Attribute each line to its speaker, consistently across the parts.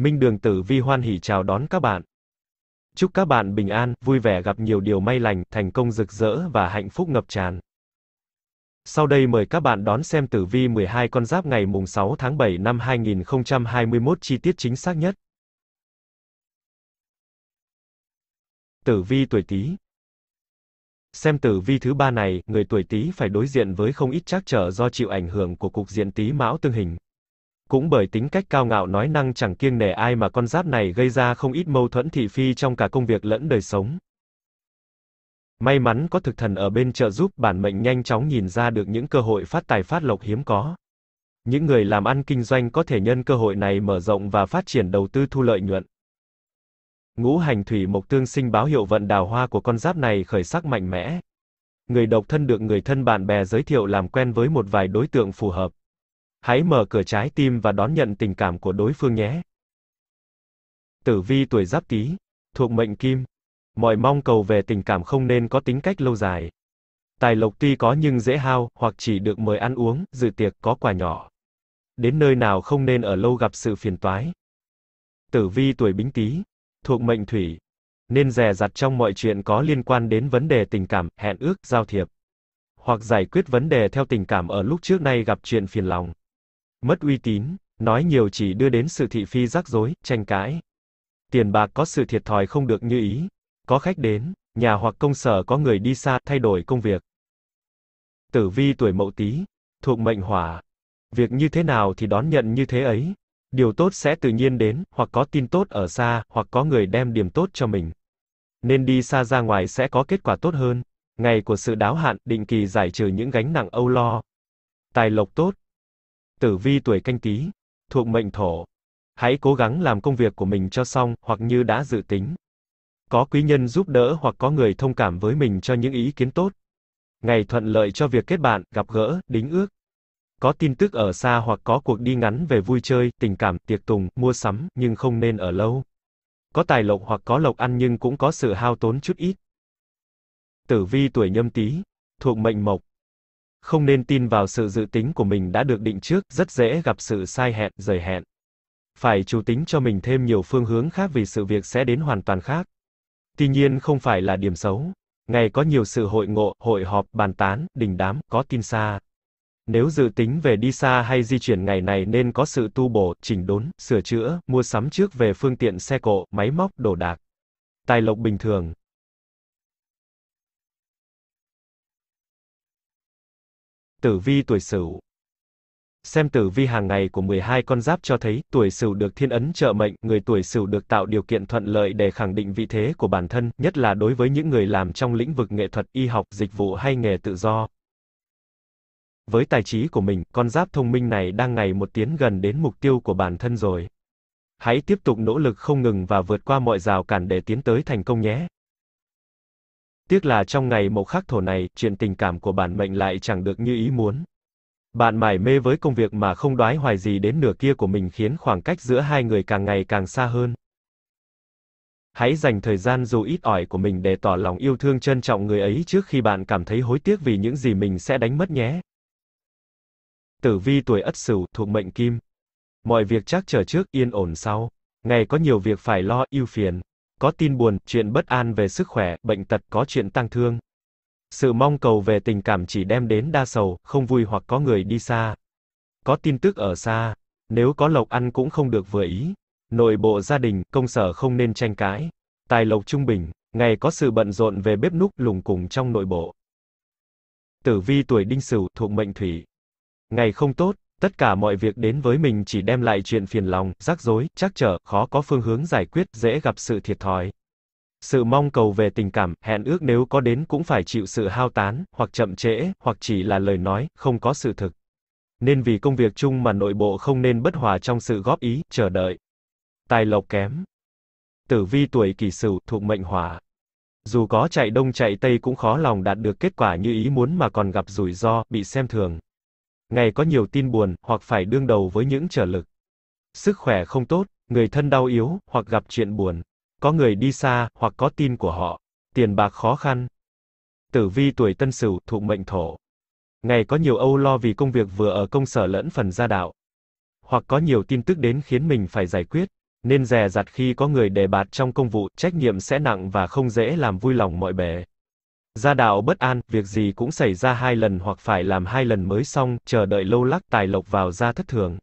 Speaker 1: Minh Đường Tử Vi hoan hỉ chào đón các bạn. Chúc các bạn bình an, vui vẻ gặp nhiều điều may lành, thành công rực rỡ và hạnh phúc ngập tràn. Sau đây mời các bạn đón xem tử vi 12 con giáp ngày mùng 6 tháng 7 năm 2021 chi tiết chính xác nhất. Tử vi tuổi Tý Xem tử vi thứ ba này, người tuổi Tý phải đối diện với không ít trắc trở do chịu ảnh hưởng của cục diện Tý Mão tương hình. Cũng bởi tính cách cao ngạo nói năng chẳng kiêng nể ai mà con giáp này gây ra không ít mâu thuẫn thị phi trong cả công việc lẫn đời sống. May mắn có thực thần ở bên trợ giúp bản mệnh nhanh chóng nhìn ra được những cơ hội phát tài phát lộc hiếm có. Những người làm ăn kinh doanh có thể nhân cơ hội này mở rộng và phát triển đầu tư thu lợi nhuận. Ngũ hành thủy mộc tương sinh báo hiệu vận đào hoa của con giáp này khởi sắc mạnh mẽ. Người độc thân được người thân bạn bè giới thiệu làm quen với một vài đối tượng phù hợp. Hãy mở cửa trái tim và đón nhận tình cảm của đối phương nhé. Tử vi tuổi giáp tý, thuộc mệnh kim. Mọi mong cầu về tình cảm không nên có tính cách lâu dài. Tài lộc tuy có nhưng dễ hao, hoặc chỉ được mời ăn uống, dự tiệc, có quà nhỏ. Đến nơi nào không nên ở lâu gặp sự phiền toái. Tử vi tuổi bính tý, thuộc mệnh thủy. Nên dè dặt trong mọi chuyện có liên quan đến vấn đề tình cảm, hẹn ước, giao thiệp. Hoặc giải quyết vấn đề theo tình cảm ở lúc trước nay gặp chuyện phiền lòng. Mất uy tín, nói nhiều chỉ đưa đến sự thị phi rắc rối, tranh cãi. Tiền bạc có sự thiệt thòi không được như ý. Có khách đến, nhà hoặc công sở có người đi xa, thay đổi công việc. Tử vi tuổi mậu tý, thuộc mệnh hỏa. Việc như thế nào thì đón nhận như thế ấy. Điều tốt sẽ tự nhiên đến, hoặc có tin tốt ở xa, hoặc có người đem điểm tốt cho mình. Nên đi xa ra ngoài sẽ có kết quả tốt hơn. Ngày của sự đáo hạn, định kỳ giải trừ những gánh nặng âu lo. Tài lộc tốt, Tử vi tuổi canh tí, thuộc mệnh thổ. Hãy cố gắng làm công việc của mình cho xong, hoặc như đã dự tính. Có quý nhân giúp đỡ hoặc có người thông cảm với mình cho những ý kiến tốt. Ngày thuận lợi cho việc kết bạn, gặp gỡ, đính ước. Có tin tức ở xa hoặc có cuộc đi ngắn về vui chơi, tình cảm, tiệc tùng, mua sắm, nhưng không nên ở lâu. Có tài lộc hoặc có lộc ăn nhưng cũng có sự hao tốn chút ít. Tử vi tuổi nhâm tý, thuộc mệnh mộc. Không nên tin vào sự dự tính của mình đã được định trước, rất dễ gặp sự sai hẹn, rời hẹn. Phải chủ tính cho mình thêm nhiều phương hướng khác vì sự việc sẽ đến hoàn toàn khác. Tuy nhiên không phải là điểm xấu. Ngày có nhiều sự hội ngộ, hội họp, bàn tán, đình đám, có tin xa. Nếu dự tính về đi xa hay di chuyển ngày này nên có sự tu bổ, chỉnh đốn, sửa chữa, mua sắm trước về phương tiện xe cộ, máy móc, đồ đạc. Tài lộc bình thường, Tử vi tuổi Sửu. Xem tử vi hàng ngày của 12 con giáp cho thấy, tuổi Sửu được thiên ấn trợ mệnh, người tuổi Sửu được tạo điều kiện thuận lợi để khẳng định vị thế của bản thân, nhất là đối với những người làm trong lĩnh vực nghệ thuật, y học, dịch vụ hay nghề tự do. Với tài trí của mình, con giáp thông minh này đang ngày một tiến gần đến mục tiêu của bản thân rồi. Hãy tiếp tục nỗ lực không ngừng và vượt qua mọi rào cản để tiến tới thành công nhé. Tiếc là trong ngày mộc khắc thổ này, chuyện tình cảm của bản mệnh lại chẳng được như ý muốn. Bạn mải mê với công việc mà không đoái hoài gì đến nửa kia của mình khiến khoảng cách giữa hai người càng ngày càng xa hơn. Hãy dành thời gian dù ít ỏi của mình để tỏ lòng yêu thương trân trọng người ấy trước khi bạn cảm thấy hối tiếc vì những gì mình sẽ đánh mất nhé. Tử vi tuổi Ất Sửu, thuộc mệnh Kim. Mọi việc chắc chờ trước, yên ổn sau. Ngày có nhiều việc phải lo, ưu phiền. Có tin buồn, chuyện bất an về sức khỏe, bệnh tật, có chuyện tăng thương. Sự mong cầu về tình cảm chỉ đem đến đa sầu, không vui hoặc có người đi xa. Có tin tức ở xa, nếu có lộc ăn cũng không được vừa ý. Nội bộ gia đình, công sở không nên tranh cãi. Tài lộc trung bình, ngày có sự bận rộn về bếp núc lùng cùng trong nội bộ. Tử vi tuổi đinh sửu, thuộc mệnh thủy. Ngày không tốt, Tất cả mọi việc đến với mình chỉ đem lại chuyện phiền lòng, rắc rối, chắc trở, khó có phương hướng giải quyết, dễ gặp sự thiệt thòi. Sự mong cầu về tình cảm, hẹn ước nếu có đến cũng phải chịu sự hao tán, hoặc chậm trễ, hoặc chỉ là lời nói, không có sự thực. Nên vì công việc chung mà nội bộ không nên bất hòa trong sự góp ý, chờ đợi. Tài lộc kém. Tử vi tuổi kỷ sửu, thuộc mệnh hỏa. Dù có chạy đông chạy tây cũng khó lòng đạt được kết quả như ý muốn mà còn gặp rủi ro, bị xem thường. Ngày có nhiều tin buồn, hoặc phải đương đầu với những trở lực. Sức khỏe không tốt, người thân đau yếu, hoặc gặp chuyện buồn. Có người đi xa, hoặc có tin của họ. Tiền bạc khó khăn. Tử vi tuổi tân sửu, thuộc mệnh thổ. Ngày có nhiều âu lo vì công việc vừa ở công sở lẫn phần gia đạo. Hoặc có nhiều tin tức đến khiến mình phải giải quyết. Nên dè dặt khi có người đề bạt trong công vụ, trách nhiệm sẽ nặng và không dễ làm vui lòng mọi bề. Gia đạo bất an, việc gì cũng xảy ra hai lần hoặc phải làm hai lần mới xong, chờ đợi lâu lắc tài lộc vào ra thất thường.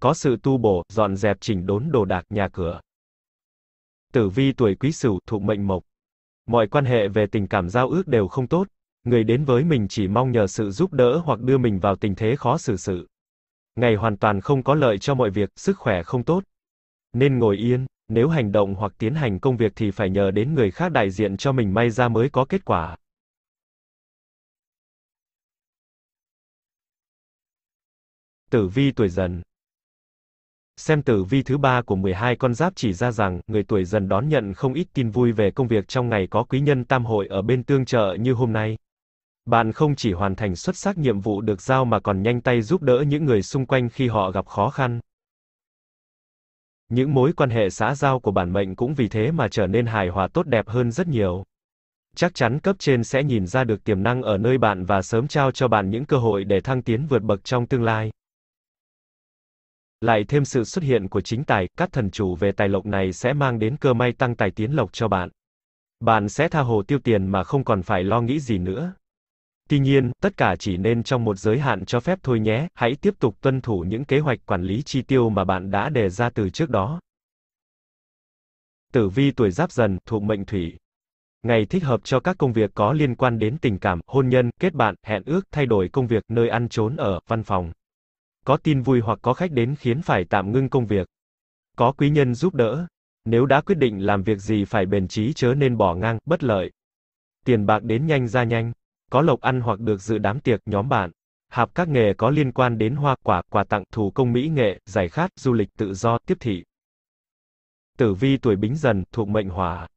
Speaker 1: Có sự tu bổ, dọn dẹp chỉnh đốn đồ đạc nhà cửa. Tử vi tuổi quý sửu, thuộc mệnh mộc. Mọi quan hệ về tình cảm giao ước đều không tốt. Người đến với mình chỉ mong nhờ sự giúp đỡ hoặc đưa mình vào tình thế khó xử sự. Ngày hoàn toàn không có lợi cho mọi việc, sức khỏe không tốt. Nên ngồi yên, nếu hành động hoặc tiến hành công việc thì phải nhờ đến người khác đại diện cho mình may ra mới có kết quả. Tử vi tuổi dần Xem tử vi thứ ba của 12 con giáp chỉ ra rằng, người tuổi dần đón nhận không ít tin vui về công việc trong ngày có quý nhân tam hội ở bên tương trợ như hôm nay. Bạn không chỉ hoàn thành xuất sắc nhiệm vụ được giao mà còn nhanh tay giúp đỡ những người xung quanh khi họ gặp khó khăn. Những mối quan hệ xã giao của bản mệnh cũng vì thế mà trở nên hài hòa tốt đẹp hơn rất nhiều. Chắc chắn cấp trên sẽ nhìn ra được tiềm năng ở nơi bạn và sớm trao cho bạn những cơ hội để thăng tiến vượt bậc trong tương lai. Lại thêm sự xuất hiện của chính tài, các thần chủ về tài lộc này sẽ mang đến cơ may tăng tài tiến lộc cho bạn. Bạn sẽ tha hồ tiêu tiền mà không còn phải lo nghĩ gì nữa. Tuy nhiên, tất cả chỉ nên trong một giới hạn cho phép thôi nhé, hãy tiếp tục tuân thủ những kế hoạch quản lý chi tiêu mà bạn đã đề ra từ trước đó. Tử vi tuổi giáp dần, thuộc mệnh thủy. Ngày thích hợp cho các công việc có liên quan đến tình cảm, hôn nhân, kết bạn, hẹn ước, thay đổi công việc, nơi ăn trốn ở, văn phòng. Có tin vui hoặc có khách đến khiến phải tạm ngưng công việc. Có quý nhân giúp đỡ. Nếu đã quyết định làm việc gì phải bền chí chớ nên bỏ ngang, bất lợi. Tiền bạc đến nhanh ra nhanh có lộc ăn hoặc được dự đám tiệc, nhóm bạn. Hạp các nghề có liên quan đến hoa, quả, quà tặng, thủ công mỹ nghệ, giải khát, du lịch tự do, tiếp thị. Tử vi tuổi bính dần, thuộc mệnh hỏa.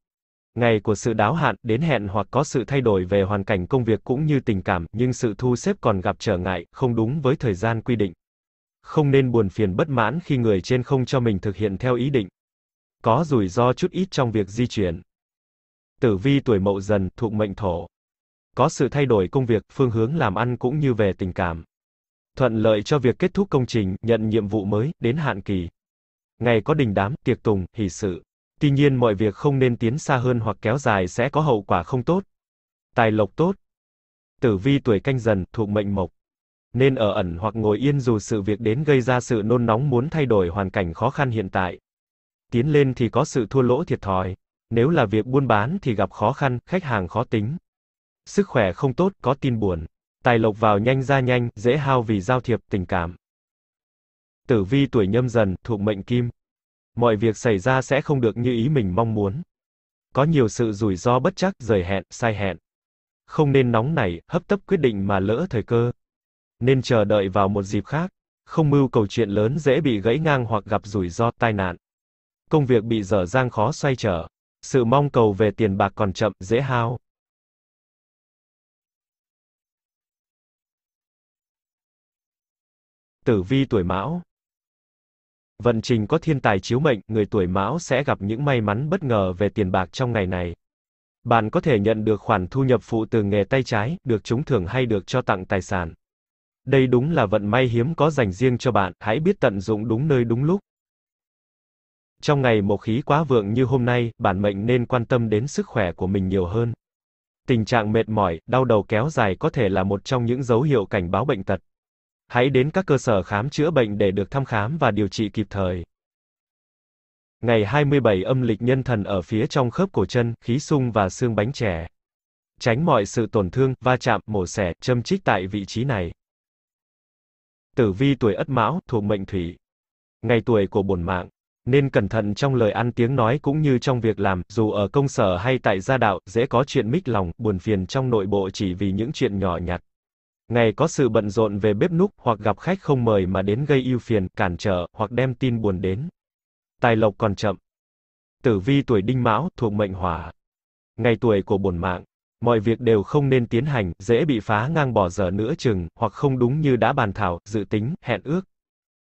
Speaker 1: Ngày của sự đáo hạn, đến hẹn hoặc có sự thay đổi về hoàn cảnh công việc cũng như tình cảm, nhưng sự thu xếp còn gặp trở ngại, không đúng với thời gian quy định. Không nên buồn phiền bất mãn khi người trên không cho mình thực hiện theo ý định. Có rủi ro chút ít trong việc di chuyển. Tử vi tuổi mậu dần, thuộc mệnh thổ. Có sự thay đổi công việc, phương hướng làm ăn cũng như về tình cảm. Thuận lợi cho việc kết thúc công trình, nhận nhiệm vụ mới, đến hạn kỳ. Ngày có đình đám, tiệc tùng, hỷ sự. Tuy nhiên mọi việc không nên tiến xa hơn hoặc kéo dài sẽ có hậu quả không tốt. Tài lộc tốt. Tử vi tuổi canh dần, thuộc mệnh mộc. Nên ở ẩn hoặc ngồi yên dù sự việc đến gây ra sự nôn nóng muốn thay đổi hoàn cảnh khó khăn hiện tại. Tiến lên thì có sự thua lỗ thiệt thòi. Nếu là việc buôn bán thì gặp khó khăn, khách hàng khó tính. Sức khỏe không tốt, có tin buồn. Tài lộc vào nhanh ra nhanh, dễ hao vì giao thiệp, tình cảm. Tử vi tuổi nhâm dần, thuộc mệnh kim. Mọi việc xảy ra sẽ không được như ý mình mong muốn. Có nhiều sự rủi ro bất chắc, rời hẹn, sai hẹn. Không nên nóng nảy, hấp tấp quyết định mà lỡ thời cơ. Nên chờ đợi vào một dịp khác. Không mưu cầu chuyện lớn dễ bị gãy ngang hoặc gặp rủi ro, tai nạn. Công việc bị dở dang khó xoay trở. Sự mong cầu về tiền bạc còn chậm, dễ hao. Tử vi tuổi Mão Vận trình có thiên tài chiếu mệnh, người tuổi Mão sẽ gặp những may mắn bất ngờ về tiền bạc trong ngày này. Bạn có thể nhận được khoản thu nhập phụ từ nghề tay trái, được trúng thưởng hay được cho tặng tài sản. Đây đúng là vận may hiếm có dành riêng cho bạn, hãy biết tận dụng đúng nơi đúng lúc. Trong ngày một khí quá vượng như hôm nay, bản mệnh nên quan tâm đến sức khỏe của mình nhiều hơn. Tình trạng mệt mỏi, đau đầu kéo dài có thể là một trong những dấu hiệu cảnh báo bệnh tật. Hãy đến các cơ sở khám chữa bệnh để được thăm khám và điều trị kịp thời. Ngày 27 âm lịch nhân thần ở phía trong khớp cổ chân, khí sung và xương bánh trẻ. Tránh mọi sự tổn thương, va chạm, mổ xẻ, châm chích tại vị trí này. Tử vi tuổi Ất Mão, thuộc mệnh Thủy. Ngày tuổi của bổn mạng, nên cẩn thận trong lời ăn tiếng nói cũng như trong việc làm, dù ở công sở hay tại gia đạo, dễ có chuyện mích lòng, buồn phiền trong nội bộ chỉ vì những chuyện nhỏ nhặt. Ngày có sự bận rộn về bếp núc, hoặc gặp khách không mời mà đến gây ưu phiền, cản trở, hoặc đem tin buồn đến. Tài lộc còn chậm. Tử vi tuổi đinh mão, thuộc mệnh hỏa. Ngày tuổi của bổn mạng. Mọi việc đều không nên tiến hành, dễ bị phá ngang bỏ dở nữa chừng, hoặc không đúng như đã bàn thảo, dự tính, hẹn ước.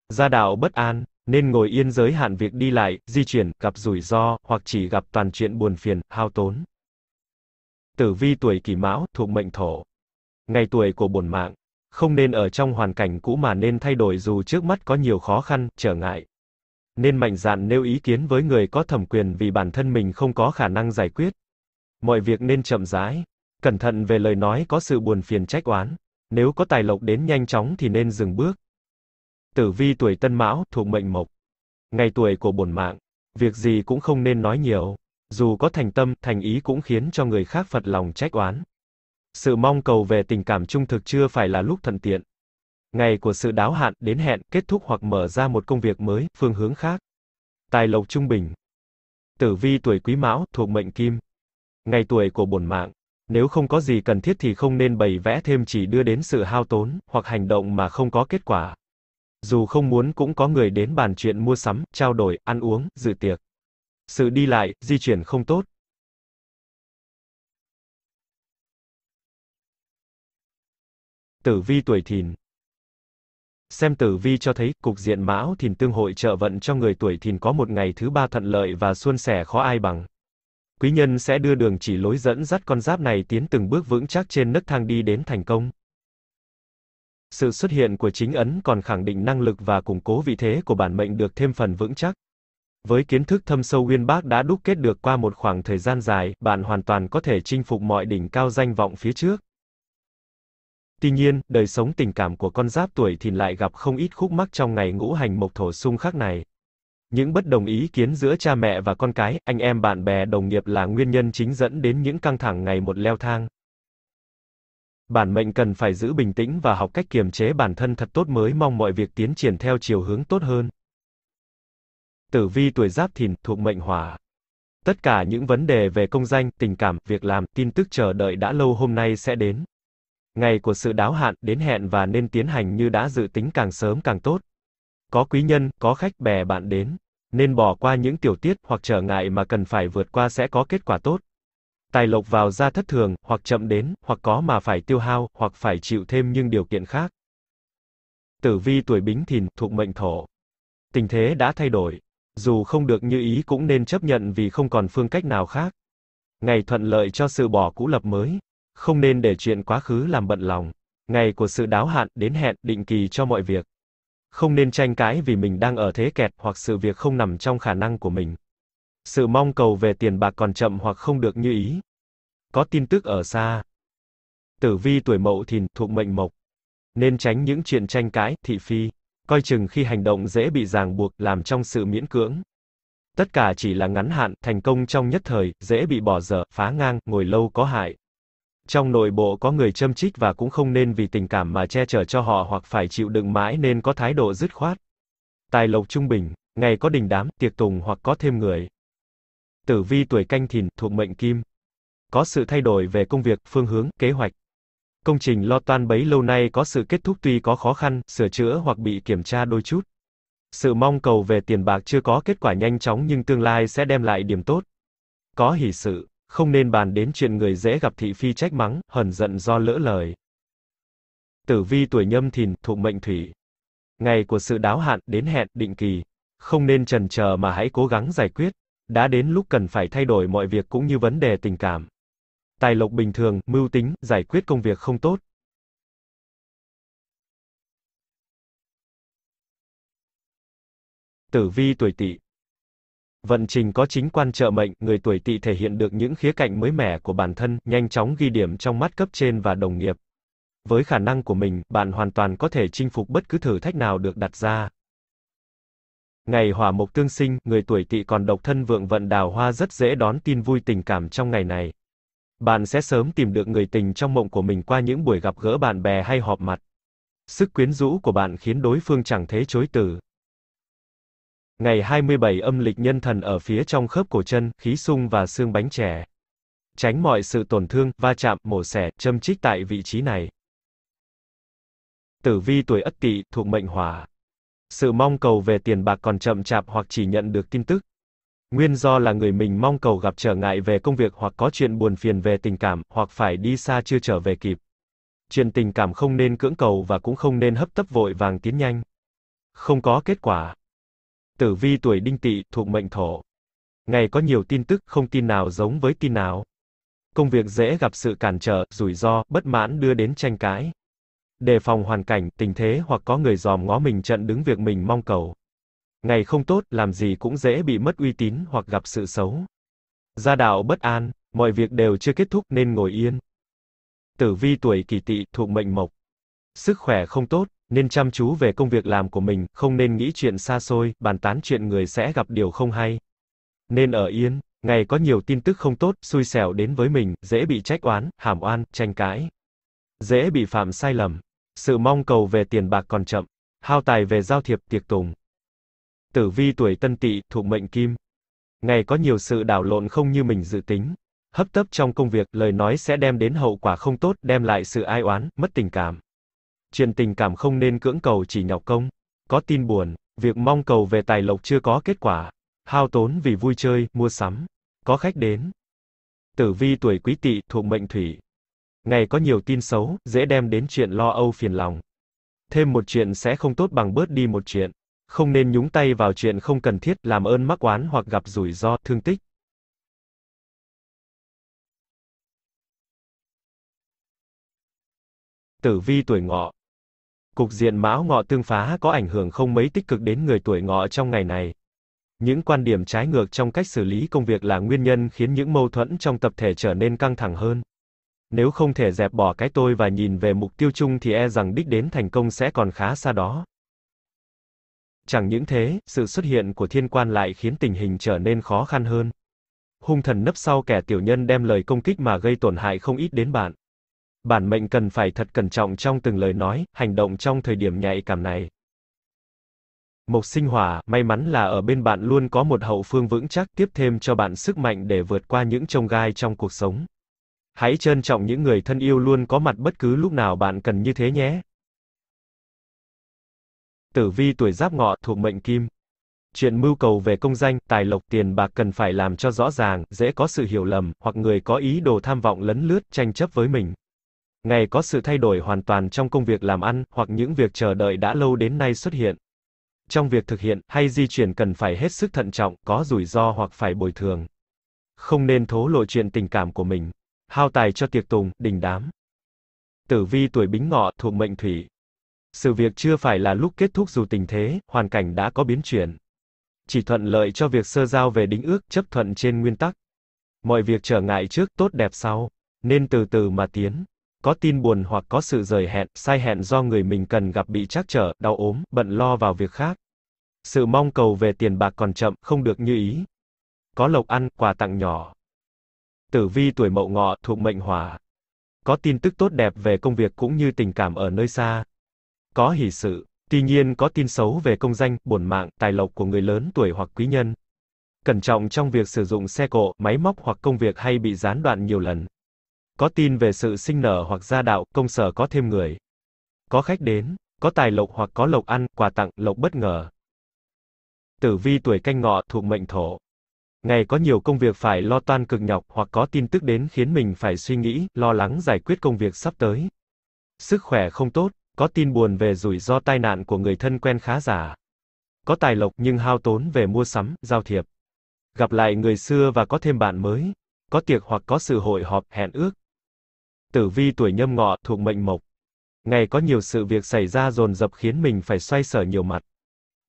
Speaker 1: Gia đạo bất an, nên ngồi yên giới hạn việc đi lại, di chuyển, gặp rủi ro, hoặc chỉ gặp toàn chuyện buồn phiền, hao tốn. Tử vi tuổi kỷ mão, thuộc mệnh thổ ngày tuổi của bổn mạng. Không nên ở trong hoàn cảnh cũ mà nên thay đổi dù trước mắt có nhiều khó khăn, trở ngại. Nên mạnh dạn nêu ý kiến với người có thẩm quyền vì bản thân mình không có khả năng giải quyết. Mọi việc nên chậm rãi. Cẩn thận về lời nói có sự buồn phiền trách oán. Nếu có tài lộc đến nhanh chóng thì nên dừng bước. Tử vi tuổi Tân Mão, thuộc mệnh Mộc. Ngày tuổi của bổn mạng. Việc gì cũng không nên nói nhiều. Dù có thành tâm, thành ý cũng khiến cho người khác phật lòng trách oán. Sự mong cầu về tình cảm trung thực chưa phải là lúc thuận tiện. Ngày của sự đáo hạn, đến hẹn, kết thúc hoặc mở ra một công việc mới, phương hướng khác. Tài lộc trung bình. Tử vi tuổi Quý Mão, thuộc mệnh Kim. Ngày tuổi của bổn mạng. Nếu không có gì cần thiết thì không nên bày vẽ thêm chỉ đưa đến sự hao tốn, hoặc hành động mà không có kết quả. Dù không muốn cũng có người đến bàn chuyện mua sắm, trao đổi, ăn uống, dự tiệc. Sự đi lại, di chuyển không tốt. Tử vi tuổi thìn Xem tử vi cho thấy, cục diện mão thìn tương hội trợ vận cho người tuổi thìn có một ngày thứ ba thuận lợi và suôn sẻ khó ai bằng. Quý nhân sẽ đưa đường chỉ lối dẫn dắt con giáp này tiến từng bước vững chắc trên nấc thang đi đến thành công. Sự xuất hiện của chính ấn còn khẳng định năng lực và củng cố vị thế của bản mệnh được thêm phần vững chắc. Với kiến thức thâm sâu uyên bác đã đúc kết được qua một khoảng thời gian dài, bạn hoàn toàn có thể chinh phục mọi đỉnh cao danh vọng phía trước. Tuy nhiên, đời sống tình cảm của con giáp tuổi thìn lại gặp không ít khúc mắc trong ngày ngũ hành mộc thổ xung khắc này. Những bất đồng ý kiến giữa cha mẹ và con cái, anh em bạn bè đồng nghiệp là nguyên nhân chính dẫn đến những căng thẳng ngày một leo thang. Bản mệnh cần phải giữ bình tĩnh và học cách kiềm chế bản thân thật tốt mới mong mọi việc tiến triển theo chiều hướng tốt hơn. Tử vi tuổi Giáp Thìn thuộc mệnh Hỏa. Tất cả những vấn đề về công danh, tình cảm, việc làm, tin tức chờ đợi đã lâu hôm nay sẽ đến. Ngày của sự đáo hạn, đến hẹn và nên tiến hành như đã dự tính càng sớm càng tốt. Có quý nhân, có khách bè bạn đến. Nên bỏ qua những tiểu tiết hoặc trở ngại mà cần phải vượt qua sẽ có kết quả tốt. Tài lộc vào ra thất thường, hoặc chậm đến, hoặc có mà phải tiêu hao, hoặc phải chịu thêm những điều kiện khác. Tử vi tuổi Bính Thìn, thuộc mệnh Thổ. Tình thế đã thay đổi. Dù không được như ý cũng nên chấp nhận vì không còn phương cách nào khác. Ngày thuận lợi cho sự bỏ cũ lập mới. Không nên để chuyện quá khứ làm bận lòng. Ngày của sự đáo hạn, đến hẹn, định kỳ cho mọi việc. Không nên tranh cãi vì mình đang ở thế kẹt hoặc sự việc không nằm trong khả năng của mình. Sự mong cầu về tiền bạc còn chậm hoặc không được như ý. Có tin tức ở xa. Tử vi tuổi mậu thìn, thuộc mệnh mộc. Nên tránh những chuyện tranh cãi, thị phi. Coi chừng khi hành động dễ bị ràng buộc, làm trong sự miễn cưỡng. Tất cả chỉ là ngắn hạn, thành công trong nhất thời, dễ bị bỏ dở, phá ngang, ngồi lâu có hại. Trong nội bộ có người châm trích và cũng không nên vì tình cảm mà che chở cho họ hoặc phải chịu đựng mãi nên có thái độ dứt khoát. Tài lộc trung bình, ngày có đình đám, tiệc tùng hoặc có thêm người. Tử vi tuổi canh thìn, thuộc mệnh kim. Có sự thay đổi về công việc, phương hướng, kế hoạch. Công trình lo toan bấy lâu nay có sự kết thúc tuy có khó khăn, sửa chữa hoặc bị kiểm tra đôi chút. Sự mong cầu về tiền bạc chưa có kết quả nhanh chóng nhưng tương lai sẽ đem lại điểm tốt. Có hỷ sự, không nên bàn đến chuyện người dễ gặp thị phi trách mắng, hờn giận do lỡ lời. Tử vi tuổi nhâm thìn, thuộc mệnh thủy. Ngày của sự đáo hạn, đến hẹn, định kỳ. Không nên trần chờ mà hãy cố gắng giải quyết. Đã đến lúc cần phải thay đổi mọi việc cũng như vấn đề tình cảm. Tài lộc bình thường, mưu tính, giải quyết công việc không tốt. Tử vi tuổi Tỵ. Vận trình có chính quan trợ mệnh, người tuổi Tỵ thể hiện được những khía cạnh mới mẻ của bản thân, nhanh chóng ghi điểm trong mắt cấp trên và đồng nghiệp. Với khả năng của mình, bạn hoàn toàn có thể chinh phục bất cứ thử thách nào được đặt ra. Ngày hỏa mộc tương sinh, người tuổi Tỵ còn độc thân vượng vận đào hoa rất dễ đón tin vui tình cảm trong ngày này. Bạn sẽ sớm tìm được người tình trong mộng của mình qua những buổi gặp gỡ bạn bè hay họp mặt. Sức quyến rũ của bạn khiến đối phương chẳng thế chối từ. Ngày 27 âm lịch nhân thần ở phía trong khớp cổ chân, khí sung và xương bánh chè. Tránh mọi sự tổn thương, va chạm, mổ xẻ, châm chích tại vị trí này. Tử vi tuổi Ất Tỵ, thuộc mệnh Hỏa. Sự mong cầu về tiền bạc còn chậm chạp hoặc chỉ nhận được tin tức. Nguyên do là người mình mong cầu gặp trở ngại về công việc hoặc có chuyện buồn phiền về tình cảm, hoặc phải đi xa chưa trở về kịp. Chuyện tình cảm không nên cưỡng cầu và cũng không nên hấp tấp vội vàng tiến nhanh. Không có kết quả. Tử vi tuổi đinh tỵ, thuộc mệnh thổ. Ngày có nhiều tin tức, không tin nào giống với tin nào. Công việc dễ gặp sự cản trở, rủi ro, bất mãn đưa đến tranh cãi. Đề phòng hoàn cảnh, tình thế hoặc có người dòm ngó mình trận đứng việc mình mong cầu. Ngày không tốt, làm gì cũng dễ bị mất uy tín hoặc gặp sự xấu. Gia đạo bất an, mọi việc đều chưa kết thúc nên ngồi yên. Tử vi tuổi kỷ tỵ thuộc mệnh mộc. Sức khỏe không tốt, nên chăm chú về công việc làm của mình, không nên nghĩ chuyện xa xôi, bàn tán chuyện người sẽ gặp điều không hay. Nên ở yên, ngày có nhiều tin tức không tốt, xui xẻo đến với mình, dễ bị trách oán, hàm oan, tranh cãi. Dễ bị phạm sai lầm. Sự mong cầu về tiền bạc còn chậm. Hao tài về giao thiệp, tiệc tùng. Tử vi tuổi tân tỵ, thuộc mệnh kim. Ngày có nhiều sự đảo lộn không như mình dự tính. Hấp tấp trong công việc, lời nói sẽ đem đến hậu quả không tốt, đem lại sự ai oán, mất tình cảm. Chuyện tình cảm không nên cưỡng cầu chỉ nhọc công. Có tin buồn, việc mong cầu về tài lộc chưa có kết quả. Hao tốn vì vui chơi, mua sắm. Có khách đến. Tử vi tuổi quý tỵ, thuộc mệnh thủy. Ngày có nhiều tin xấu, dễ đem đến chuyện lo âu phiền lòng. Thêm một chuyện sẽ không tốt bằng bớt đi một chuyện. Không nên nhúng tay vào chuyện không cần thiết, làm ơn mắc oán hoặc gặp rủi ro, thương tích. Tử vi tuổi ngọ. Cục diện mão ngọ tương phá có ảnh hưởng không mấy tích cực đến người tuổi ngọ trong ngày này. Những quan điểm trái ngược trong cách xử lý công việc là nguyên nhân khiến những mâu thuẫn trong tập thể trở nên căng thẳng hơn. Nếu không thể dẹp bỏ cái tôi và nhìn về mục tiêu chung thì e rằng đích đến thành công sẽ còn khá xa đó. Chẳng những thế, sự xuất hiện của thiên quan lại khiến tình hình trở nên khó khăn hơn. Hung thần nấp sau kẻ tiểu nhân đem lời công kích mà gây tổn hại không ít đến bạn. Bản mệnh cần phải thật cẩn trọng trong từng lời nói, hành động trong thời điểm nhạy cảm này. Mộc sinh hỏa, may mắn là ở bên bạn luôn có một hậu phương vững chắc tiếp thêm cho bạn sức mạnh để vượt qua những trông gai trong cuộc sống. Hãy trân trọng những người thân yêu luôn có mặt bất cứ lúc nào bạn cần như thế nhé. Tử vi tuổi giáp ngọ thuộc mệnh kim. Chuyện mưu cầu về công danh, tài lộc, tiền bạc cần phải làm cho rõ ràng, dễ có sự hiểu lầm, hoặc người có ý đồ tham vọng lấn lướt, tranh chấp với mình. Ngày có sự thay đổi hoàn toàn trong công việc làm ăn, hoặc những việc chờ đợi đã lâu đến nay xuất hiện. Trong việc thực hiện, hay di chuyển cần phải hết sức thận trọng, có rủi ro hoặc phải bồi thường. Không nên thố lộ chuyện tình cảm của mình. Hao tài cho tiệc tùng, đình đám. Tử vi tuổi bính ngọ, thuộc mệnh thủy. Sự việc chưa phải là lúc kết thúc dù tình thế, hoàn cảnh đã có biến chuyển. Chỉ thuận lợi cho việc sơ giao về đính ước, chấp thuận trên nguyên tắc. Mọi việc trở ngại trước, tốt đẹp sau. Nên từ từ mà tiến. Có tin buồn hoặc có sự rời hẹn, sai hẹn do người mình cần gặp bị trắc trở, đau ốm, bận lo vào việc khác. Sự mong cầu về tiền bạc còn chậm, không được như ý. Có lộc ăn, quà tặng nhỏ. Tử vi tuổi mậu ngọ, thuộc mệnh hỏa. Có tin tức tốt đẹp về công việc cũng như tình cảm ở nơi xa. Có hỷ sự, tuy nhiên có tin xấu về công danh, bổn mạng, tài lộc của người lớn tuổi hoặc quý nhân. Cẩn trọng trong việc sử dụng xe cộ, máy móc hoặc công việc hay bị gián đoạn nhiều lần. Có tin về sự sinh nở hoặc gia đạo, công sở có thêm người. Có khách đến, có tài lộc hoặc có lộc ăn, quà tặng, lộc bất ngờ. Tử vi tuổi canh ngọ thuộc mệnh thổ. Ngày có nhiều công việc phải lo toan cực nhọc hoặc có tin tức đến khiến mình phải suy nghĩ, lo lắng giải quyết công việc sắp tới. Sức khỏe không tốt, có tin buồn về rủi ro tai nạn của người thân quen khá giả. Có tài lộc nhưng hao tốn về mua sắm, giao thiệp. Gặp lại người xưa và có thêm bạn mới. Có tiệc hoặc có sự hội họp, hẹn ước. Tử vi tuổi nhâm ngọ, thuộc mệnh mộc. Ngày có nhiều sự việc xảy ra dồn dập khiến mình phải xoay sở nhiều mặt.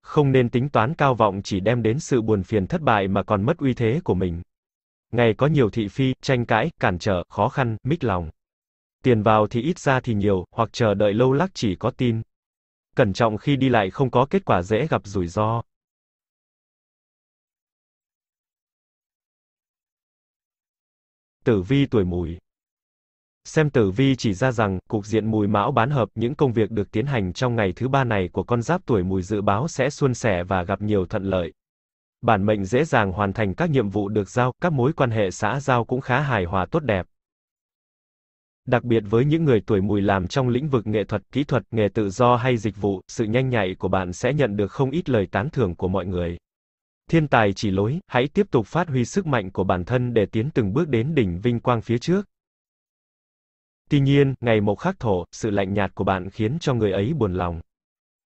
Speaker 1: Không nên tính toán cao vọng chỉ đem đến sự buồn phiền thất bại mà còn mất uy thế của mình. Ngày có nhiều thị phi, tranh cãi, cản trở, khó khăn, mít lòng. Tiền vào thì ít ra thì nhiều, hoặc chờ đợi lâu lắc chỉ có tin. Cẩn trọng khi đi lại không có kết quả dễ gặp rủi ro. Tử vi tuổi mùi Xem tử vi chỉ ra rằng, cục diện mùi mão bán hợp, những công việc được tiến hành trong ngày thứ ba này của con giáp tuổi mùi dự báo sẽ suôn sẻ và gặp nhiều thuận lợi. Bản mệnh dễ dàng hoàn thành các nhiệm vụ được giao, các mối quan hệ xã giao cũng khá hài hòa tốt đẹp. Đặc biệt với những người tuổi mùi làm trong lĩnh vực nghệ thuật, kỹ thuật, nghề tự do hay dịch vụ, sự nhanh nhạy của bạn sẽ nhận được không ít lời tán thưởng của mọi người. Thiên tài chỉ lối, hãy tiếp tục phát huy sức mạnh của bản thân để tiến từng bước đến đỉnh vinh quang phía trước. Tuy nhiên, ngày mộc khắc thổ, sự lạnh nhạt của bạn khiến cho người ấy buồn lòng.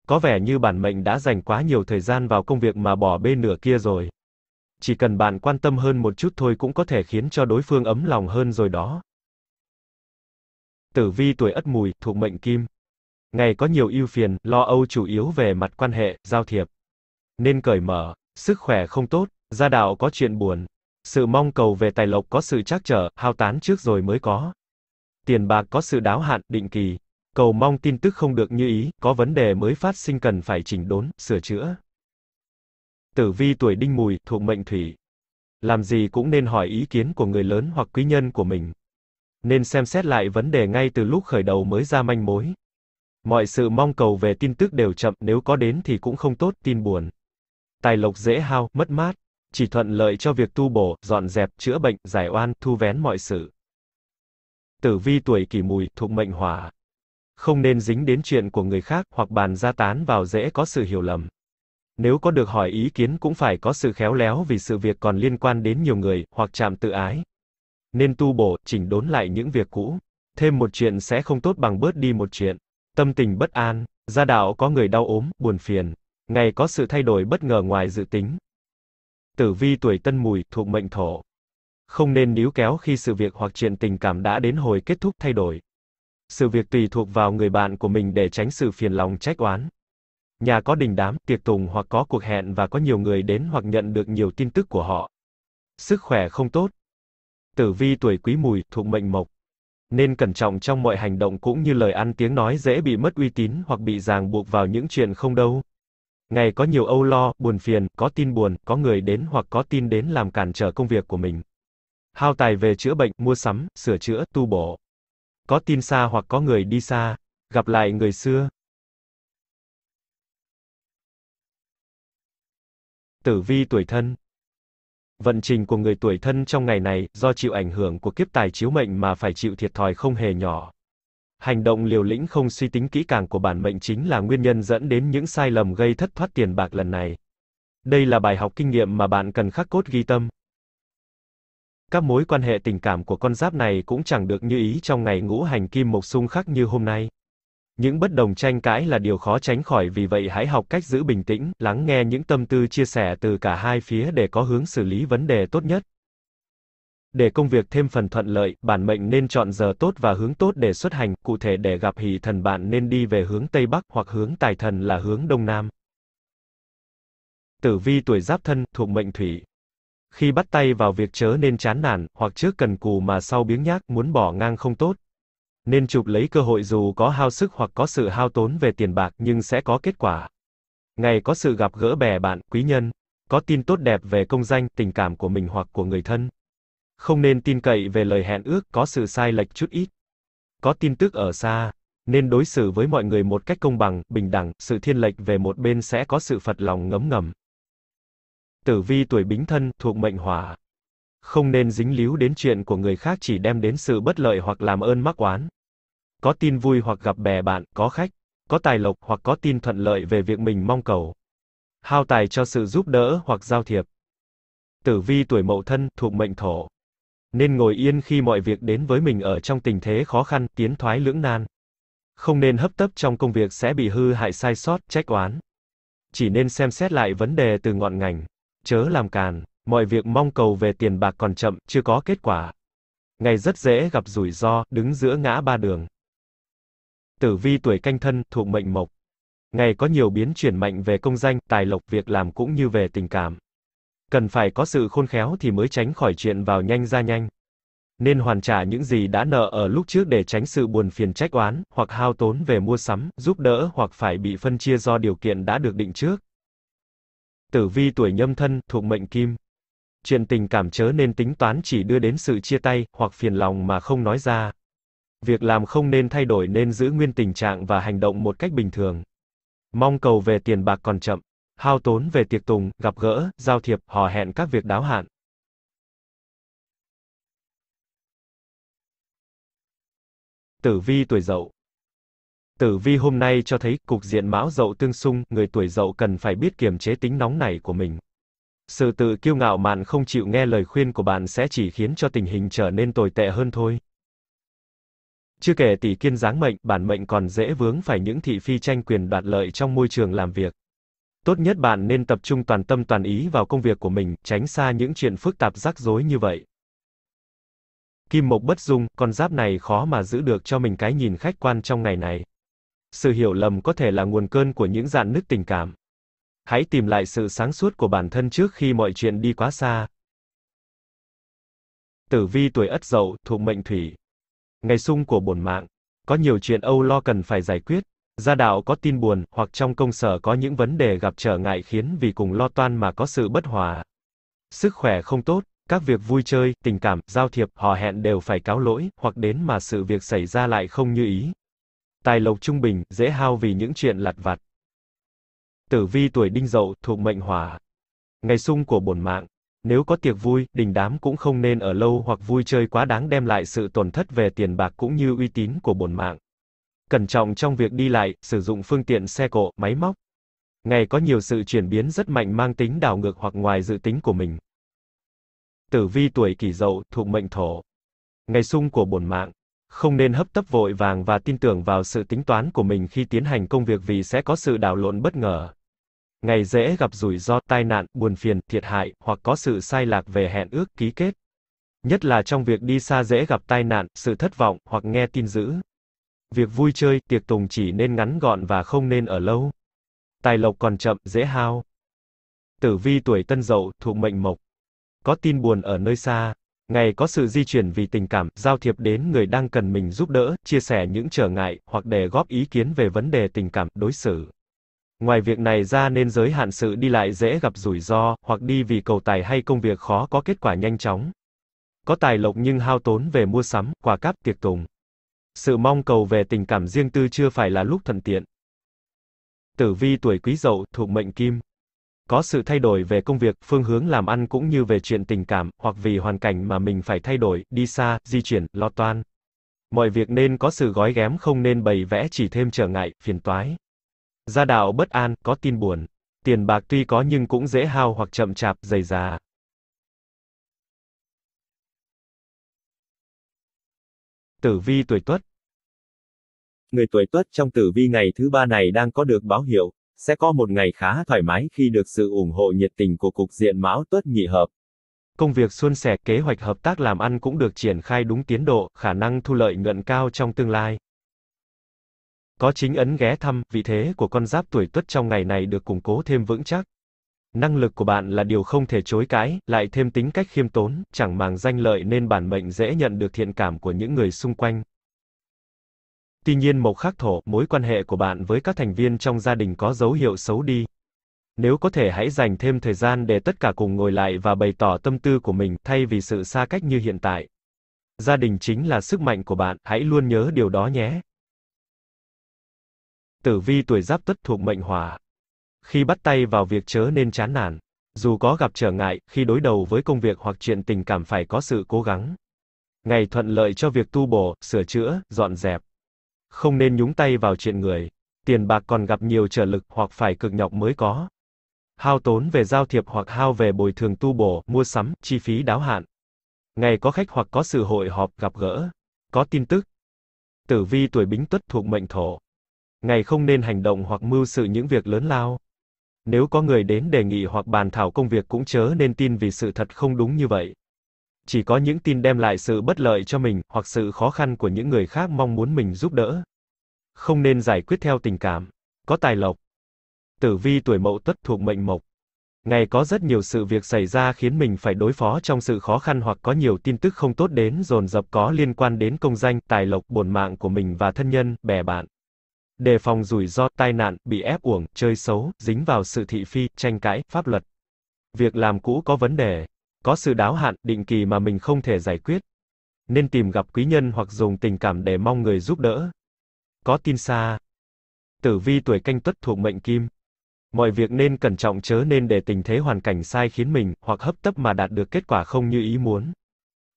Speaker 1: Có vẻ như bản mệnh đã dành quá nhiều thời gian vào công việc mà bỏ bê nửa kia rồi. Chỉ cần bạn quan tâm hơn một chút thôi cũng có thể khiến cho đối phương ấm lòng hơn rồi đó. Tử vi tuổi Ất Mùi, thuộc mệnh Kim. Ngày có nhiều ưu phiền, lo âu chủ yếu về mặt quan hệ, giao thiệp. nên cởi mở, sức khỏe không tốt, gia đạo có chuyện buồn, sự mong cầu về tài lộc có sự trắc trở, hao tán trước rồi mới có. Tiền bạc có sự đáo hạn, định kỳ. Cầu mong tin tức không được như ý, có vấn đề mới phát sinh cần phải chỉnh đốn, sửa chữa. Tử vi tuổi đinh mùi, thuộc mệnh thủy. Làm gì cũng nên hỏi ý kiến của người lớn hoặc quý nhân của mình. Nên xem xét lại vấn đề ngay từ lúc khởi đầu mới ra manh mối. Mọi sự mong cầu về tin tức đều chậm, nếu có đến thì cũng không tốt, tin buồn. Tài lộc dễ hao, mất mát, chỉ thuận lợi cho việc tu bổ, dọn dẹp, chữa bệnh, giải oan, thu vén mọi sự. Tử vi tuổi kỷ mùi, thuộc mệnh hỏa. Không nên dính đến chuyện của người khác, hoặc bàn ra tán vào dễ có sự hiểu lầm. Nếu có được hỏi ý kiến cũng phải có sự khéo léo vì sự việc còn liên quan đến nhiều người, hoặc chạm tự ái. Nên tu bổ, chỉnh đốn lại những việc cũ. Thêm một chuyện sẽ không tốt bằng bớt đi một chuyện. Tâm tình bất an, gia đạo có người đau ốm, buồn phiền. Ngày có sự thay đổi bất ngờ ngoài dự tính. Tử vi tuổi tân mùi, thuộc mệnh thổ. Không nên níu kéo khi sự việc hoặc chuyện tình cảm đã đến hồi kết thúc thay đổi. Sự việc tùy thuộc vào người bạn của mình để tránh sự phiền lòng trách oán. Nhà có đình đám, tiệc tùng hoặc có cuộc hẹn và có nhiều người đến hoặc nhận được nhiều tin tức của họ. Sức khỏe không tốt. Tử vi tuổi quý mùi, thuộc mệnh mộc. Nên cẩn trọng trong mọi hành động cũng như lời ăn tiếng nói dễ bị mất uy tín hoặc bị ràng buộc vào những chuyện không đâu. Ngày có nhiều âu lo, buồn phiền, có tin buồn, có người đến hoặc có tin đến làm cản trở công việc của mình. Hao tài về chữa bệnh, mua sắm, sửa chữa, tu bổ. Có tin xa hoặc có người đi xa, gặp lại người xưa. Tử vi tuổi thân Vận trình của người tuổi thân trong ngày này, do chịu ảnh hưởng của kiếp tài chiếu mệnh mà phải chịu thiệt thòi không hề nhỏ. Hành động liều lĩnh không suy tính kỹ càng của bản mệnh chính là nguyên nhân dẫn đến những sai lầm gây thất thoát tiền bạc lần này. Đây là bài học kinh nghiệm mà bạn cần khắc cốt ghi tâm. Các mối quan hệ tình cảm của con giáp này cũng chẳng được như ý trong ngày ngũ hành kim mộc xung khắc như hôm nay. Những bất đồng tranh cãi là điều khó tránh khỏi vì vậy hãy học cách giữ bình tĩnh, lắng nghe những tâm tư chia sẻ từ cả hai phía để có hướng xử lý vấn đề tốt nhất. Để công việc thêm phần thuận lợi, bản mệnh nên chọn giờ tốt và hướng tốt để xuất hành, cụ thể để gặp hỷ thần bạn nên đi về hướng Tây Bắc hoặc hướng tài thần là hướng Đông Nam. Tử vi tuổi giáp thân, thuộc mệnh thủy. Khi bắt tay vào việc chớ nên chán nản, hoặc trước cần cù mà sau biếng nhác, muốn bỏ ngang không tốt. Nên chụp lấy cơ hội dù có hao sức hoặc có sự hao tốn về tiền bạc nhưng sẽ có kết quả. Ngày có sự gặp gỡ bè bạn, quý nhân, có tin tốt đẹp về công danh, tình cảm của mình hoặc của người thân. Không nên tin cậy về lời hẹn ước, có sự sai lệch chút ít. Có tin tức ở xa, nên đối xử với mọi người một cách công bằng, bình đẳng, sự thiên lệch về một bên sẽ có sự phật lòng ngấm ngầm. Tử vi tuổi bính thân, thuộc mệnh hỏa. Không nên dính líu đến chuyện của người khác chỉ đem đến sự bất lợi hoặc làm ơn mắc oán. Có tin vui hoặc gặp bè bạn, có khách, có tài lộc hoặc có tin thuận lợi về việc mình mong cầu. Hao tài cho sự giúp đỡ hoặc giao thiệp. Tử vi tuổi mậu thân, thuộc mệnh thổ. Nên ngồi yên khi mọi việc đến với mình ở trong tình thế khó khăn, tiến thoái lưỡng nan. Không nên hấp tấp trong công việc sẽ bị hư hại sai sót, trách oán. Chỉ nên xem xét lại vấn đề từ ngọn ngành. Chớ làm càn, mọi việc mong cầu về tiền bạc còn chậm, chưa có kết quả. Ngày rất dễ gặp rủi ro, đứng giữa ngã ba đường. Tử vi tuổi canh thân, thuộc mệnh mộc. Ngày có nhiều biến chuyển mạnh về công danh, tài lộc, việc làm cũng như về tình cảm. Cần phải có sự khôn khéo thì mới tránh khỏi chuyện vào nhanh ra nhanh. Nên hoàn trả những gì đã nợ ở lúc trước để tránh sự buồn phiền trách oán, hoặc hao tốn về mua sắm, giúp đỡ hoặc phải bị phân chia do điều kiện đã được định trước. Tử vi tuổi nhâm thân, thuộc mệnh kim. Chuyện tình cảm chớ nên tính toán chỉ đưa đến sự chia tay, hoặc phiền lòng mà không nói ra. Việc làm không nên thay đổi nên giữ nguyên tình trạng và hành động một cách bình thường. Mong cầu về tiền bạc còn chậm, hao tốn về tiệc tùng, gặp gỡ, giao thiệp, hò hẹn các việc đáo hạn. Tử vi tuổi dậu Tử vi hôm nay cho thấy, cục diện mão dậu tương xung, người tuổi dậu cần phải biết kiềm chế tính nóng nảy của mình. Sự tự kiêu ngạo mạn không chịu nghe lời khuyên của bạn sẽ chỉ khiến cho tình hình trở nên tồi tệ hơn thôi. Chưa kể tỷ kiên giáng mệnh, bản mệnh còn dễ vướng phải những thị phi tranh quyền đoạt lợi trong môi trường làm việc. Tốt nhất bạn nên tập trung toàn tâm toàn ý vào công việc của mình, tránh xa những chuyện phức tạp rắc rối như vậy. Kim Mộc bất dung, con giáp này khó mà giữ được cho mình cái nhìn khách quan trong ngày này. Sự hiểu lầm có thể là nguồn cơn của những dạn nứt tình cảm. Hãy tìm lại sự sáng suốt của bản thân trước khi mọi chuyện đi quá xa. Tử vi tuổi Ất Dậu, thuộc mệnh Thủy. Ngày xung của bổn mạng. Có nhiều chuyện âu lo cần phải giải quyết. Gia đạo có tin buồn, hoặc trong công sở có những vấn đề gặp trở ngại khiến vì cùng lo toan mà có sự bất hòa. Sức khỏe không tốt, các việc vui chơi, tình cảm, giao thiệp, hò hẹn đều phải cáo lỗi, hoặc đến mà sự việc xảy ra lại không như ý. Tài lộc trung bình, dễ hao vì những chuyện lặt vặt. Tử vi tuổi đinh dậu, thuộc mệnh hỏa. Ngày sung của bổn mạng. Nếu có tiệc vui, đình đám cũng không nên ở lâu hoặc vui chơi quá đáng đem lại sự tổn thất về tiền bạc cũng như uy tín của bổn mạng. Cẩn trọng trong việc đi lại, sử dụng phương tiện xe cộ, máy móc. Ngày có nhiều sự chuyển biến rất mạnh mang tính đảo ngược hoặc ngoài dự tính của mình. Tử vi tuổi kỷ dậu, thuộc mệnh thổ. Ngày sung của bổn mạng. Không nên hấp tấp vội vàng và tin tưởng vào sự tính toán của mình khi tiến hành công việc vì sẽ có sự đảo lộn bất ngờ. Ngày dễ gặp rủi ro, tai nạn, buồn phiền, thiệt hại, hoặc có sự sai lạc về hẹn ước, ký kết. Nhất là trong việc đi xa dễ gặp tai nạn, sự thất vọng, hoặc nghe tin dữ. Việc vui chơi, tiệc tùng chỉ nên ngắn gọn và không nên ở lâu. Tài lộc còn chậm, dễ hao. Tử vi tuổi tân dậu, thuộc mệnh mộc. Có tin buồn ở nơi xa. Ngày có sự di chuyển vì tình cảm, giao thiệp đến người đang cần mình giúp đỡ, chia sẻ những trở ngại, hoặc để góp ý kiến về vấn đề tình cảm, đối xử. Ngoài việc này ra nên giới hạn sự đi lại dễ gặp rủi ro, hoặc đi vì cầu tài hay công việc khó có kết quả nhanh chóng. Có tài lộc nhưng hao tốn về mua sắm, quà cáp, tiệc tùng. Sự mong cầu về tình cảm riêng tư chưa phải là lúc thuận tiện. Tử vi tuổi quý dậu, thuộc mệnh kim. Có sự thay đổi về công việc, phương hướng làm ăn cũng như về chuyện tình cảm, hoặc vì hoàn cảnh mà mình phải thay đổi, đi xa, di chuyển, lo toan. Mọi việc nên có sự gói ghém không nên bày vẽ chỉ thêm trở ngại, phiền toái. Gia đạo bất an, có tin buồn. Tiền bạc tuy có nhưng cũng dễ hao hoặc chậm chạp, dày già. Tử vi tuổi Tuất Người tuổi Tuất trong tử vi ngày thứ ba này đang có được báo hiệu, sẽ có một ngày khá thoải mái khi được sự ủng hộ nhiệt tình của cục diện Mão Tuất nhị hợp. Công việc suôn sẻ, kế hoạch hợp tác làm ăn cũng được triển khai đúng tiến độ, khả năng thu lợi nhuận cao trong tương lai. Có chính ấn ghé thăm, vị thế của con giáp tuổi tuất trong ngày này được củng cố thêm vững chắc. Năng lực của bạn là điều không thể chối cãi, lại thêm tính cách khiêm tốn, chẳng màng danh lợi nên bản mệnh dễ nhận được thiện cảm của những người xung quanh. Tuy nhiên mộc khắc thổ, mối quan hệ của bạn với các thành viên trong gia đình có dấu hiệu xấu đi. Nếu có thể hãy dành thêm thời gian để tất cả cùng ngồi lại và bày tỏ tâm tư của mình, thay vì sự xa cách như hiện tại. Gia đình chính là sức mạnh của bạn, hãy luôn nhớ điều đó nhé. Tử vi tuổi giáp tuất thuộc mệnh hỏa. Khi bắt tay vào việc chớ nên chán nản. Dù có gặp trở ngại, khi đối đầu với công việc hoặc chuyện tình cảm phải có sự cố gắng. Ngày thuận lợi cho việc tu bổ, sửa chữa, dọn dẹp. Không nên nhúng tay vào chuyện người. Tiền bạc còn gặp nhiều trở lực hoặc phải cực nhọc mới có. Hao tốn về giao thiệp hoặc hao về bồi thường tu bổ, mua sắm, chi phí đáo hạn. Ngày có khách hoặc có sự hội họp, gặp gỡ. Có tin tức. Tử vi tuổi bính tuất thuộc mệnh thổ. Ngày không nên hành động hoặc mưu sự những việc lớn lao. Nếu có người đến đề nghị hoặc bàn thảo công việc cũng chớ nên tin vì sự thật không đúng như vậy. Chỉ có những tin đem lại sự bất lợi cho mình, hoặc sự khó khăn của những người khác mong muốn mình giúp đỡ. Không nên giải quyết theo tình cảm. Có tài lộc. Tử vi tuổi mậu tuất thuộc mệnh mộc. Ngày có rất nhiều sự việc xảy ra khiến mình phải đối phó trong sự khó khăn hoặc có nhiều tin tức không tốt đến dồn dập có liên quan đến công danh, tài lộc, bổn mạng của mình và thân nhân, bè bạn đề phòng rủi ro, tai nạn, bị ép uổng, chơi xấu, dính vào sự thị phi, tranh cãi, pháp luật. Việc làm cũ có vấn đề, có sự đáo hạn, định kỳ mà mình không thể giải quyết. Nên tìm gặp quý nhân hoặc dùng tình cảm để mong người giúp đỡ. Có tin xa. Tử vi tuổi canh tuất thuộc mệnh kim. Mọi việc nên cẩn trọng chớ nên để tình thế hoàn cảnh sai khiến mình, hoặc hấp tấp mà đạt được kết quả không như ý muốn.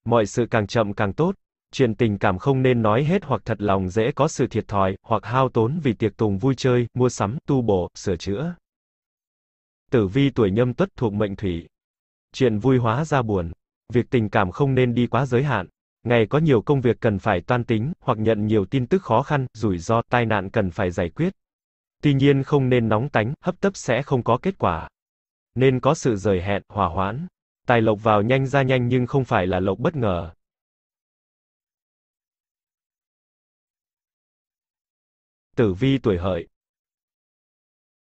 Speaker 1: Mọi sự càng chậm càng tốt, Chuyện tình cảm không nên nói hết hoặc thật lòng dễ có sự thiệt thòi, hoặc hao tốn vì tiệc tùng vui chơi, mua sắm, tu bổ, sửa chữa. Tử vi tuổi nhâm tuất thuộc mệnh thủy. Chuyện vui hóa ra buồn. Việc tình cảm không nên đi quá giới hạn. Ngày có nhiều công việc cần phải toan tính, hoặc nhận nhiều tin tức khó khăn, rủi ro, tai nạn cần phải giải quyết. Tuy nhiên không nên nóng tánh, hấp tấp sẽ không có kết quả. Nên có sự rời hẹn, hòa hoãn. Tài lộc vào nhanh ra nhanh nhưng không phải là lộc bất ngờ. Tử vi tuổi hợi.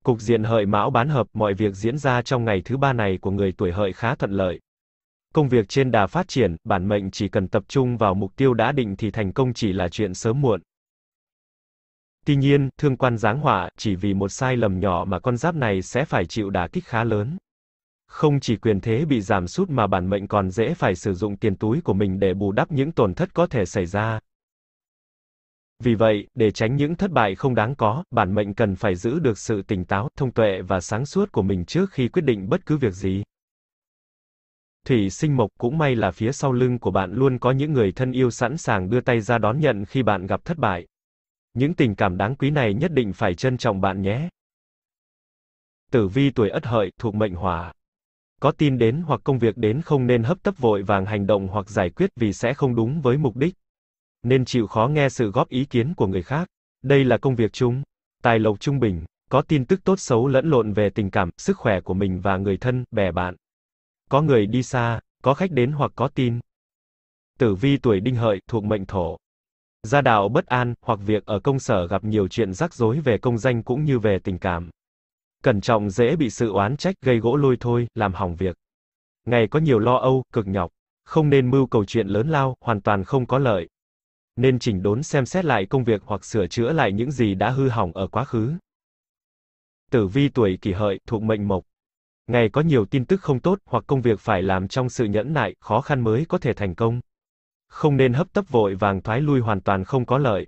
Speaker 1: Cục diện hợi mão bán hợp, mọi việc diễn ra trong ngày thứ ba này của người tuổi hợi khá thuận lợi. Công việc trên đà phát triển, bản mệnh chỉ cần tập trung vào mục tiêu đã định thì thành công chỉ là chuyện sớm muộn. Tuy nhiên, thương quan giáng họa, chỉ vì một sai lầm nhỏ mà con giáp này sẽ phải chịu đả kích khá lớn. Không chỉ quyền thế bị giảm sút mà bản mệnh còn dễ phải sử dụng tiền túi của mình để bù đắp những tổn thất có thể xảy ra. Vì vậy, để tránh những thất bại không đáng có, bản mệnh cần phải giữ được sự tỉnh táo, thông tuệ và sáng suốt của mình trước khi quyết định bất cứ việc gì. Thủy sinh mộc cũng may là phía sau lưng của bạn luôn có những người thân yêu sẵn sàng đưa tay ra đón nhận khi bạn gặp thất bại. Những tình cảm đáng quý này nhất định phải trân trọng bạn nhé. Tử vi tuổi Ất Hợi thuộc mệnh Hỏa. Có tin đến hoặc công việc đến không nên hấp tấp vội vàng hành động hoặc giải quyết vì sẽ không đúng với mục đích. Nên chịu khó nghe sự góp ý kiến của người khác. Đây là công việc chung. Tài lộc trung bình, có tin tức tốt xấu lẫn lộn về tình cảm, sức khỏe của mình và người thân, bè bạn. Có người đi xa, có khách đến hoặc có tin. Tử vi tuổi đinh hợi, thuộc mệnh thổ. Gia đạo bất an, hoặc việc ở công sở gặp nhiều chuyện rắc rối về công danh cũng như về tình cảm. Cẩn trọng dễ bị sự oán trách gây gỗ lôi thôi, làm hỏng việc. Ngày có nhiều lo âu, cực nhọc. Không nên mưu cầu chuyện lớn lao, hoàn toàn không có lợi. Nên chỉnh đốn xem xét lại công việc hoặc sửa chữa lại những gì đã hư hỏng ở quá khứ. Tử vi tuổi kỷ hợi, thuộc mệnh mộc. Ngày có nhiều tin tức không tốt, hoặc công việc phải làm trong sự nhẫn nại, khó khăn mới có thể thành công. Không nên hấp tấp vội vàng thoái lui hoàn toàn không có lợi.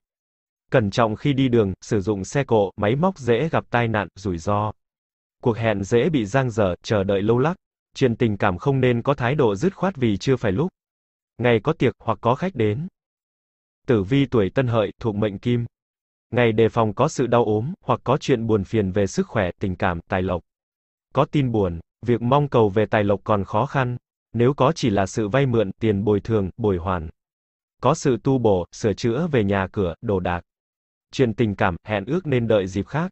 Speaker 1: Cẩn trọng khi đi đường, sử dụng xe cộ, máy móc dễ gặp tai nạn, rủi ro. Cuộc hẹn dễ bị giang dở, chờ đợi lâu lắc. Chuyện tình cảm không nên có thái độ dứt khoát vì chưa phải lúc. Ngày có tiệc hoặc có khách đến. Tử vi tuổi Tân Hợi, thuộc mệnh Kim. Ngày đề phòng có sự đau ốm, hoặc có chuyện buồn phiền về sức khỏe, tình cảm, tài lộc. Có tin buồn, việc mong cầu về tài lộc còn khó khăn. Nếu có chỉ là sự vay mượn, tiền bồi thường, bồi hoàn. Có sự tu bổ, sửa chữa về nhà cửa, đồ đạc. Chuyện tình cảm, hẹn ước nên đợi dịp khác.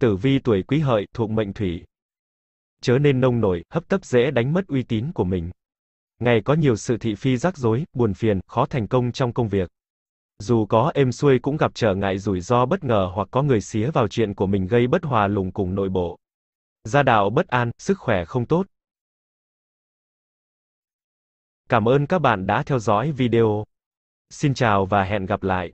Speaker 1: Tử vi tuổi Quý Hợi, thuộc mệnh Thủy. Chớ nên nông nổi, hấp tấp dễ đánh mất uy tín của mình. Ngày có nhiều sự thị phi rắc rối, buồn phiền, khó thành công trong công việc. Dù có êm xuôi cũng gặp trở ngại rủi ro bất ngờ hoặc có người xía vào chuyện của mình gây bất hòa lùng cùng nội bộ. Gia đạo bất an, sức khỏe không tốt. Cảm ơn các bạn đã theo dõi video. Xin chào và hẹn gặp lại.